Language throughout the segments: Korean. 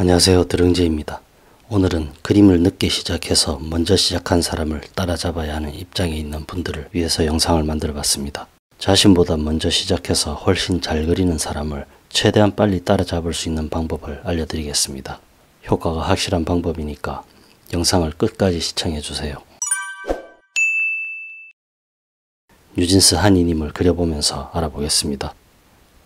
안녕하세요 드릉제입니다. 오늘은 그림을 늦게 시작해서 먼저 시작한 사람을 따라잡아야 하는 입장에 있는 분들을 위해서 영상을 만들어 봤습니다. 자신보다 먼저 시작해서 훨씬 잘 그리는 사람을 최대한 빨리 따라잡을 수 있는 방법을 알려드리겠습니다. 효과가 확실한 방법이니까 영상을 끝까지 시청해 주세요. 뉴진스 한이님을 그려보면서 알아보겠습니다.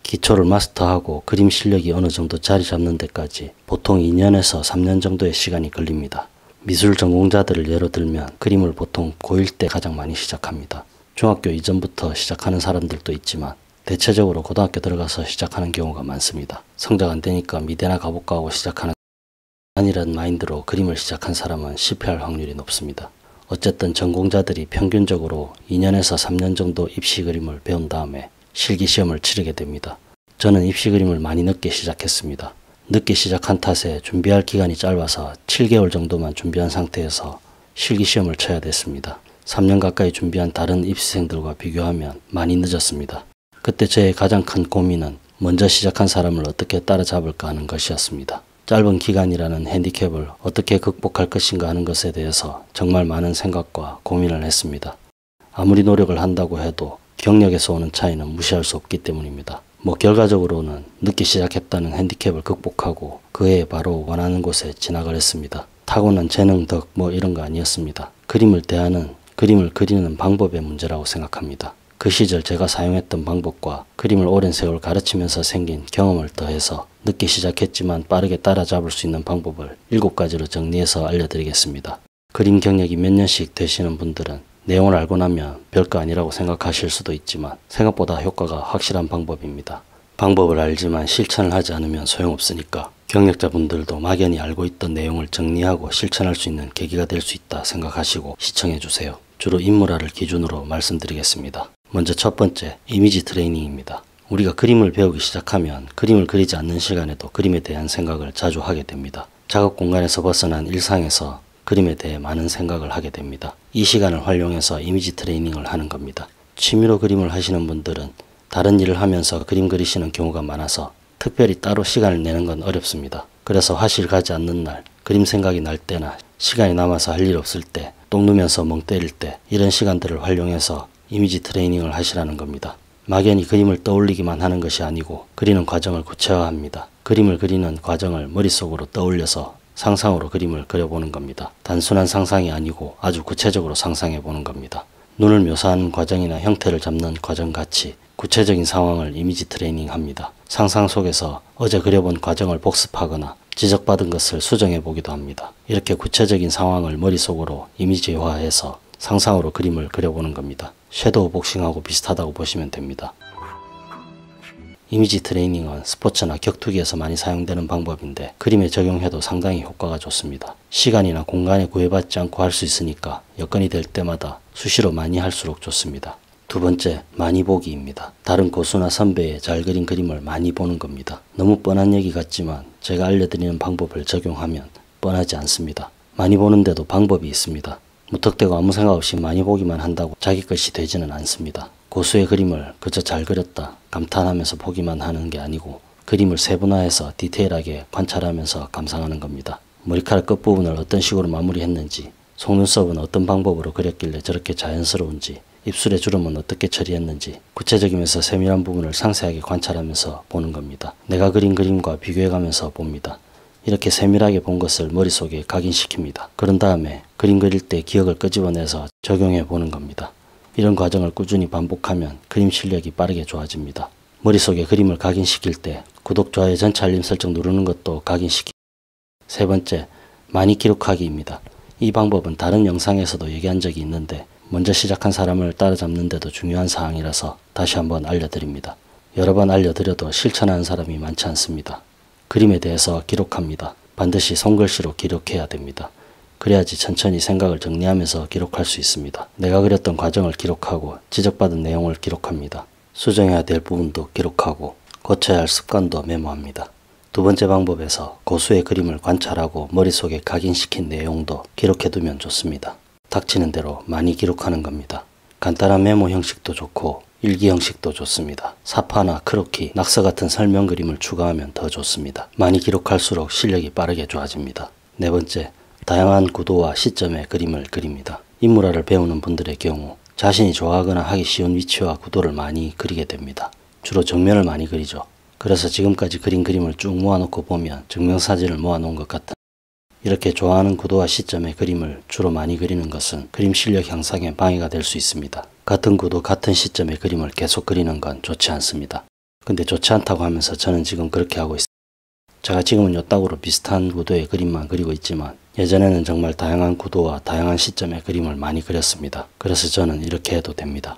기초를 마스터하고 그림 실력이 어느 정도 자리 잡는 데까지 보통 2년에서 3년 정도의 시간이 걸립니다. 미술 전공자들을 예로 들면 그림을 보통 고1 때 가장 많이 시작합니다. 중학교 이전부터 시작하는 사람들도 있지만 대체적으로 고등학교 들어가서 시작하는 경우가 많습니다. 성적 안 되니까 미대나 가볼까 하고 시작하는 아니란 마인드로 그림을 시작한 사람은 실패할 확률이 높습니다. 어쨌든 전공자들이 평균적으로 2년에서 3년 정도 입시 그림을 배운 다음에 실기시험을 치르게 됩니다. 저는 입시 그림을 많이 늦게 시작했습니다. 늦게 시작한 탓에 준비할 기간이 짧아서 7개월 정도만 준비한 상태에서 실기시험을 쳐야 됐습니다. 3년 가까이 준비한 다른 입시생들과 비교하면 많이 늦었습니다. 그때 저의 가장 큰 고민은 먼저 시작한 사람을 어떻게 따라잡을까 하는 것이었습니다. 짧은 기간이라는 핸디캡을 어떻게 극복할 것인가 하는 것에 대해서 정말 많은 생각과 고민을 했습니다. 아무리 노력을 한다고 해도 경력에서 오는 차이는 무시할 수 없기 때문입니다. 뭐 결과적으로는 늦게 시작했다는 핸디캡을 극복하고 그해 바로 원하는 곳에 진학을 했습니다. 타고난 재능 덕 뭐 이런 거 아니었습니다. 그림을 대하는 그림을 그리는 방법의 문제라고 생각합니다. 그 시절 제가 사용했던 방법과 그림을 오랜 세월 가르치면서 생긴 경험을 더해서 늦게 시작했지만 빠르게 따라잡을 수 있는 방법을 7가지로 정리해서 알려드리겠습니다. 그림 경력이 몇 년씩 되시는 분들은 내용을 알고 나면 별거 아니라고 생각하실 수도 있지만 생각보다 효과가 확실한 방법입니다. 방법을 알지만 실천을 하지 않으면 소용없으니까 경력자분들도 막연히 알고 있던 내용을 정리하고 실천할 수 있는 계기가 될 수 있다 생각하시고 시청해 주세요. 주로 인물화를 기준으로 말씀드리겠습니다. 먼저 첫 번째 이미지 트레이닝입니다. 우리가 그림을 배우기 시작하면 그림을 그리지 않는 시간에도 그림에 대한 생각을 자주 하게 됩니다. 작업 공간에서 벗어난 일상에서 그림에 대해 많은 생각을 하게 됩니다. 이 시간을 활용해서 이미지 트레이닝을 하는 겁니다. 취미로 그림을 하시는 분들은 다른 일을 하면서 그림 그리시는 경우가 많아서 특별히 따로 시간을 내는 건 어렵습니다. 그래서 화실 가지 않는 날, 그림 생각이 날 때나 시간이 남아서 할 일 없을 때, 똥 누면서 멍 때릴 때 이런 시간들을 활용해서 이미지 트레이닝을 하시라는 겁니다. 막연히 그림을 떠올리기만 하는 것이 아니고 그리는 과정을 구체화합니다. 그림을 그리는 과정을 머릿속으로 떠올려서 상상으로 그림을 그려보는 겁니다. 단순한 상상이 아니고 아주 구체적으로 상상해 보는 겁니다. 눈을 묘사하는 과정이나 형태를 잡는 과정 같이 구체적인 상황을 이미지 트레이닝 합니다. 상상 속에서 어제 그려본 과정을 복습하거나 지적받은 것을 수정해 보기도 합니다. 이렇게 구체적인 상황을 머릿속으로 이미지화해서 상상으로 그림을 그려보는 겁니다. 섀도우 복싱하고 비슷하다고 보시면 됩니다. 이미지 트레이닝은 스포츠나 격투기에서 많이 사용되는 방법인데 그림에 적용해도 상당히 효과가 좋습니다. 시간이나 공간에 구애받지 않고 할 수 있으니까 여건이 될 때마다 수시로 많이 할수록 좋습니다. 두 번째, 많이 보기입니다. 다른 고수나 선배의 잘 그린 그림을 많이 보는 겁니다. 너무 뻔한 얘기 같지만 제가 알려드리는 방법을 적용하면 뻔하지 않습니다. 많이 보는데도 방법이 있습니다. 무턱대고 아무 생각 없이 많이 보기만 한다고 자기 것이 되지는 않습니다. 고수의 그림을 그저 잘 그렸다 감탄하면서 보기만 하는 게 아니고 그림을 세분화해서 디테일하게 관찰하면서 감상하는 겁니다. 머리카락 끝부분을 어떤 식으로 마무리했는지 속눈썹은 어떤 방법으로 그렸길래 저렇게 자연스러운지 입술의 주름은 어떻게 처리했는지 구체적이면서 세밀한 부분을 상세하게 관찰하면서 보는 겁니다. 내가 그린 그림과 비교해가면서 봅니다. 이렇게 세밀하게 본 것을 머릿속에 각인시킵니다. 그런 다음에 그림 그릴 때 기억을 끄집어내서 적용해 보는 겁니다. 이런 과정을 꾸준히 반복하면 그림 실력이 빠르게 좋아집니다. 머릿속에 그림을 각인시킬 때 구독, 좋아요, 전체 알림 설정 누르는 것도 각인시키 세 번째, 많이 기록하기입니다. 이 방법은 다른 영상에서도 얘기한 적이 있는데 먼저 시작한 사람을 따라잡는데도 중요한 사항이라서 다시 한번 알려드립니다. 여러 번 알려드려도 실천하는 사람이 많지 않습니다. 그림에 대해서 기록합니다. 반드시 손글씨로 기록해야 됩니다. 그래야지 천천히 생각을 정리하면서 기록할 수 있습니다. 내가 그렸던 과정을 기록하고 지적받은 내용을 기록합니다. 수정해야 될 부분도 기록하고 고쳐야 할 습관도 메모합니다. 두 번째 방법에서 고수의 그림을 관찰하고 머릿속에 각인시킨 내용도 기록해두면 좋습니다. 닥치는 대로 많이 기록하는 겁니다. 간단한 메모 형식도 좋고 일기 형식도 좋습니다. 사파나 크로키, 낙서 같은 설명 그림을 추가하면 더 좋습니다. 많이 기록할수록 실력이 빠르게 좋아집니다. 네 번째, 다양한 구도와 시점의 그림을 그립니다. 인물화를 배우는 분들의 경우 자신이 좋아하거나 하기 쉬운 위치와 구도를 많이 그리게 됩니다. 주로 정면을 많이 그리죠. 그래서 지금까지 그린 그림을 쭉 모아놓고 보면 증명사진을 모아놓은 것 같은 이렇게 좋아하는 구도와 시점의 그림을 주로 많이 그리는 것은 그림 실력 향상에 방해가 될 수 있습니다. 같은 구도 같은 시점의 그림을 계속 그리는 건 좋지 않습니다. 근데 좋지 않다고 하면서 저는 지금 그렇게 하고 있습니다. 제가 지금은 요따구로 비슷한 구도의 그림만 그리고 있지만 예전에는 정말 다양한 구도와 다양한 시점의 그림을 많이 그렸습니다. 그래서 저는 이렇게 해도 됩니다.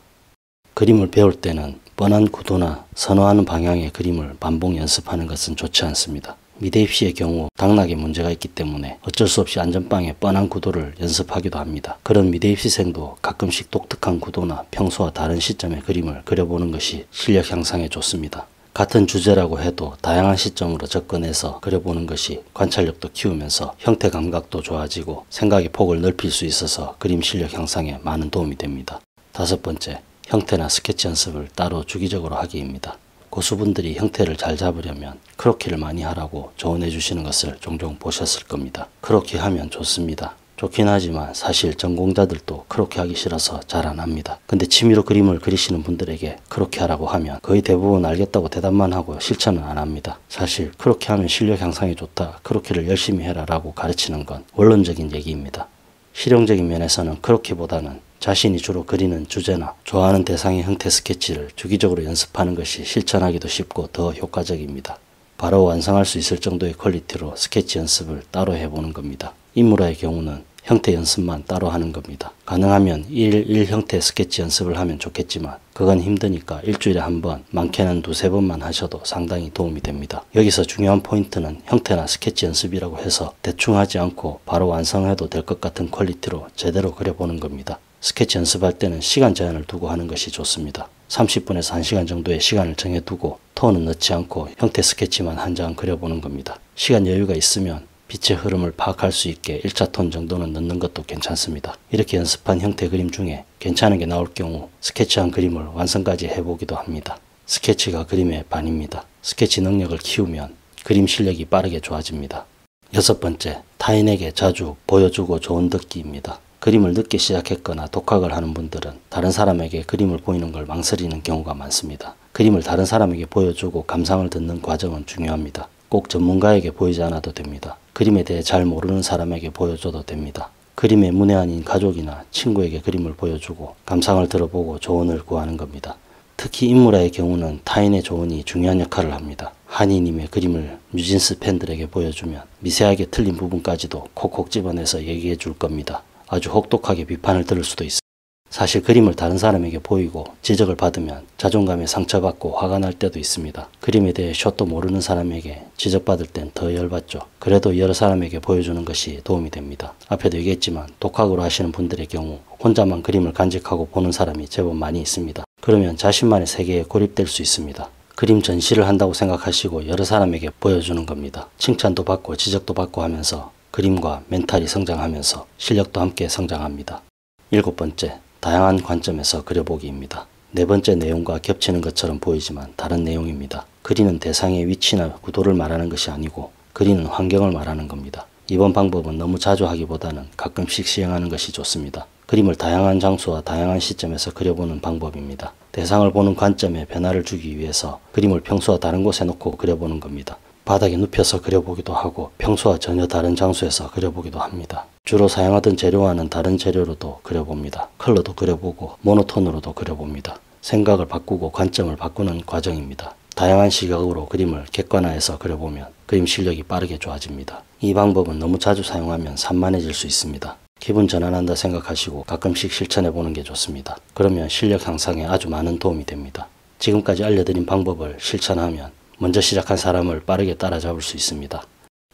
그림을 배울 때는 뻔한 구도나 선호하는 방향의 그림을 반복 연습하는 것은 좋지 않습니다. 미대 입시의 경우 당락에 문제가 있기 때문에 어쩔 수 없이 안전빵에 뻔한 구도를 연습하기도 합니다. 그런 미대 입시생도 가끔씩 독특한 구도나 평소와 다른 시점의 그림을 그려보는 것이 실력 향상에 좋습니다. 같은 주제라고 해도 다양한 시점으로 접근해서 그려보는 것이 관찰력도 키우면서 형태 감각도 좋아지고 생각의 폭을 넓힐 수 있어서 그림 실력 향상에 많은 도움이 됩니다. 다섯 번째, 형태나 스케치 연습을 따로 주기적으로 하기입니다. 고수분들이 형태를 잘 잡으려면 크로키를 많이 하라고 조언해 주시는 것을 종종 보셨을 겁니다. 크로키 하면 좋습니다. 좋긴 하지만 사실 전공자들도 그렇게 하기 싫어서 잘 안 합니다. 근데 취미로 그림을 그리시는 분들에게 그렇게 하라고 하면 거의 대부분 알겠다고 대답만 하고 실천은 안 합니다. 사실 그렇게 하면 실력 향상에 좋다. 그렇게를 열심히 해라 라고 가르치는 건 원론적인 얘기입니다. 실용적인 면에서는 그렇게보다는 자신이 주로 그리는 주제나 좋아하는 대상의 형태 스케치를 주기적으로 연습하는 것이 실천하기도 쉽고 더 효과적입니다. 바로 완성할 수 있을 정도의 quality로 스케치 연습을 따로 해보는 겁니다. 인물화의 경우는 형태 연습만 따로 하는 겁니다. 가능하면 1일 1 형태 스케치 연습을 하면 좋겠지만 그건 힘드니까 일주일에 한 번, 많게는 두세 번만 하셔도 상당히 도움이 됩니다. 여기서 중요한 포인트는 형태나 스케치 연습이라고 해서 대충 하지 않고 바로 완성해도 될 것 같은 quality로 제대로 그려보는 겁니다. 스케치 연습할 때는 시간 제한을 두고 하는 것이 좋습니다. 30분에서 1시간 정도의 시간을 정해두고 톤은 넣지 않고 형태 스케치만 한 장 그려보는 겁니다. 시간 여유가 있으면 빛의 흐름을 파악할 수 있게 1차 톤 정도는 넣는 것도 괜찮습니다. 이렇게 연습한 형태 그림 중에 괜찮은 게 나올 경우 스케치한 그림을 완성까지 해보기도 합니다. 스케치가 그림의 반입니다. 스케치 능력을 키우면 그림 실력이 빠르게 좋아집니다. 여섯 번째, 타인에게 자주 보여주고 좋은 듣기입니다. 그림을 늦게 시작했거나 독학을 하는 분들은 다른 사람에게 그림을 보이는 걸 망설이는 경우가 많습니다. 그림을 다른 사람에게 보여주고 감상을 듣는 과정은 중요합니다. 꼭 전문가에게 보이지 않아도 됩니다. 그림에 대해 잘 모르는 사람에게 보여줘도 됩니다. 그림의 문외한인 가족이나 친구에게 그림을 보여주고 감상을 들어보고 조언을 구하는 겁니다. 특히 인물화의 경우는 타인의 조언이 중요한 역할을 합니다. 한이님의 그림을 뉴진스 팬들에게 보여주면 미세하게 틀린 부분까지도 콕콕 집어내서 얘기해 줄 겁니다. 아주 혹독하게 비판을 들을 수도 있습니다. 사실 그림을 다른 사람에게 보이고 지적을 받으면 자존감에 상처받고 화가 날 때도 있습니다. 그림에 대해 숏도 모르는 사람에게 지적받을 땐 더 열받죠. 그래도 여러 사람에게 보여주는 것이 도움이 됩니다. 앞에도 얘기했지만 독학으로 하시는 분들의 경우 혼자만 그림을 간직하고 보는 사람이 제법 많이 있습니다. 그러면 자신만의 세계에 고립될 수 있습니다. 그림 전시를 한다고 생각하시고 여러 사람에게 보여주는 겁니다. 칭찬도 받고 지적도 받고 하면서 그림과 멘탈이 성장하면서 실력도 함께 성장합니다. 일곱 번째, 다양한 관점에서 그려보기입니다. 네 번째 내용과 겹치는 것처럼 보이지만 다른 내용입니다. 그리는 대상의 위치나 구도를 말하는 것이 아니고 그리는 환경을 말하는 겁니다. 이번 방법은 너무 자주 하기보다는 가끔씩 시행하는 것이 좋습니다. 그림을 다양한 장소와 다양한 시점에서 그려보는 방법입니다. 대상을 보는 관점에 변화를 주기 위해서 그림을 평소와 다른 곳에 놓고 그려보는 겁니다. 바닥에 눕혀서 그려보기도 하고 평소와 전혀 다른 장소에서 그려보기도 합니다. 주로 사용하던 재료와는 다른 재료로도 그려봅니다. 컬러도 그려보고 모노톤으로도 그려봅니다. 생각을 바꾸고 관점을 바꾸는 과정입니다. 다양한 시각으로 그림을 객관화해서 그려보면 그림 실력이 빠르게 좋아집니다. 이 방법은 너무 자주 사용하면 산만해질 수 있습니다. 기분 전환한다 생각하시고 가끔씩 실천해 보는 게 좋습니다. 그러면 실력 향상에 아주 많은 도움이 됩니다. 지금까지 알려드린 방법을 실천하면 먼저 시작한 사람을 빠르게 따라잡을 수 있습니다.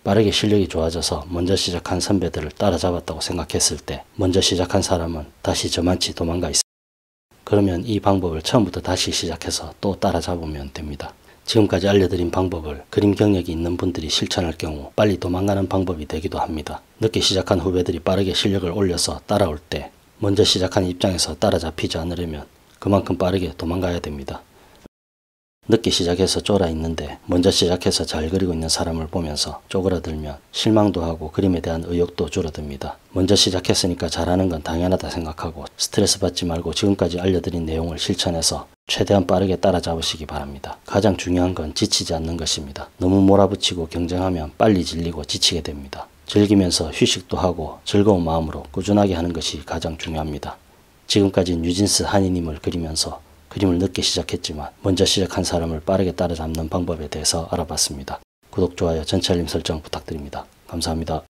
빠르게 실력이 좋아져서 먼저 시작한 선배들을 따라잡았다고 생각했을 때 먼저 시작한 사람은 다시 저만치 도망가 있습니다. 그러면 이 방법을 처음부터 다시 시작해서 또 따라잡으면 됩니다. 지금까지 알려드린 방법을 그림 경력이 있는 분들이 실천할 경우 빨리 도망가는 방법이 되기도 합니다. 늦게 시작한 후배들이 빠르게 실력을 올려서 따라올 때 먼저 시작한 입장에서 따라잡히지 않으려면 그만큼 빠르게 도망가야 됩니다. 늦게 시작해서 쫄아 있는데 먼저 시작해서 잘 그리고 있는 사람을 보면서 쪼그라들면 실망도 하고 그림에 대한 의욕도 줄어듭니다. 먼저 시작했으니까 잘하는 건 당연하다 생각하고 스트레스 받지 말고 지금까지 알려드린 내용을 실천해서 최대한 빠르게 따라잡으시기 바랍니다. 가장 중요한 건 지치지 않는 것입니다. 너무 몰아붙이고 경쟁하면 빨리 질리고 지치게 됩니다. 즐기면서 휴식도 하고 즐거운 마음으로 꾸준하게 하는 것이 가장 중요합니다. 지금까지 뉴진스 한이님을 그리면서 그림을 늦게 시작했지만 먼저 시작한 사람을 빠르게 따라잡는 방법에 대해서 알아봤습니다. 구독, 좋아요, 전체 알림 설정 부탁드립니다. 감사합니다.